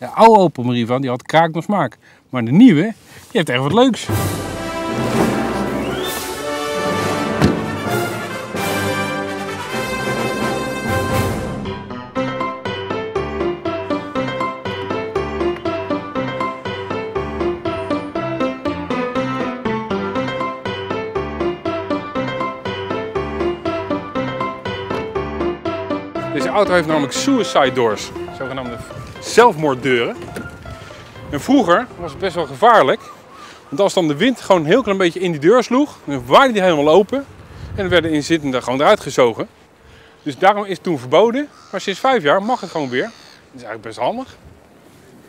De oude Opel Meriva die had kraak nog smaak. Maar de nieuwe, die heeft echt wat leuks. Deze auto heeft namelijk suicide doors, zogenaamde zelfmoorddeuren. En vroeger was het best wel gevaarlijk, want als dan de wind gewoon een heel klein beetje in die deur sloeg, dan waaide die helemaal open en dan werden inzittenden gewoon eruit gezogen. Dus daarom is het toen verboden, maar sinds vijf jaar mag het gewoon weer. Dat is eigenlijk best handig.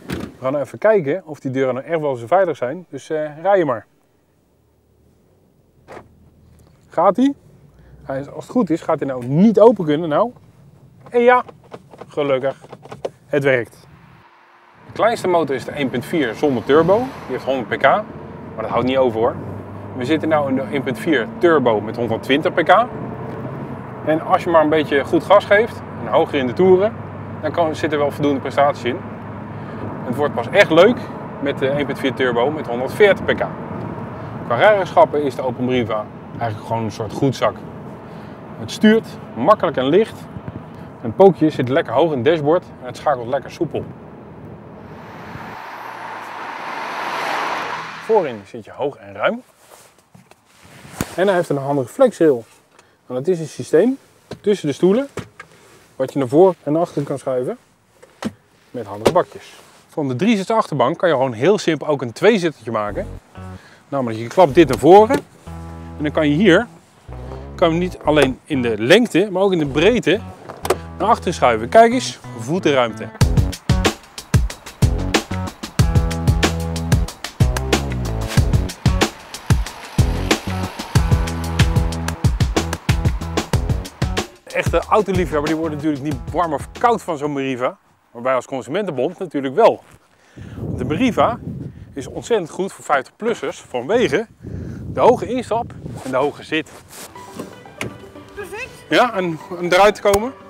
We gaan even kijken of die deuren nou echt wel zo veilig zijn, dus eh rij je maar. Gaat hij? Als het goed is, gaat hij nou niet open kunnen. Nou, en ja, gelukkig, het werkt. De kleinste motor is de 1.4 zonder turbo. Die heeft 100 pk, maar dat houdt niet over hoor. We zitten nu in de 1.4 turbo met 120 pk. En als je maar een beetje goed gas geeft, en hoger in de toeren, dan kan, zit er wel voldoende prestaties in. Het wordt pas echt leuk met de 1.4 turbo met 140 pk. Qua rijeigenschappen is de Opel eigenlijk gewoon een soort goedzak. Het stuurt makkelijk en licht. Een pookje zit lekker hoog in het dashboard en het schakelt lekker soepel. Voorin zit je hoog en ruim. En hij heeft een handige flexrail. En dat is een systeem tussen de stoelen wat je naar voren en naar achteren kan schuiven met handige bakjes. Van de drie zitten achterbank kan je gewoon heel simpel ook een tweezittertje maken. Namelijk je klapt dit naar voren en dan kan je hier kan je niet alleen in de lengte, maar ook in de breedte naar achteren schuiven. Kijk eens, voetenruimte. De echte autoliefhebber die wordt natuurlijk niet warm of koud van zo'n Meriva. Maar wij als Consumentenbond natuurlijk wel. Want de Meriva is ontzettend goed voor 50-plussers vanwege de hoge instap en de hoge zit. Perfect. Ja, en, en eruit te komen?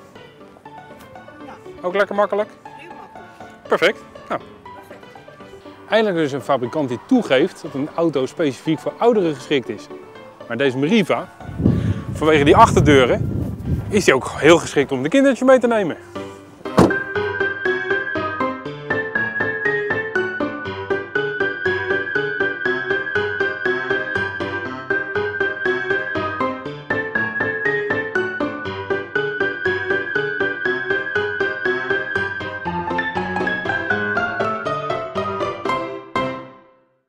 Ook lekker makkelijk? Heel makkelijk. Perfect. Nou. Eindelijk dus een fabrikant die toegeeft dat een auto specifiek voor ouderen geschikt is. Maar deze Meriva, vanwege die achterdeuren, is die ook heel geschikt om de kindertje mee te nemen.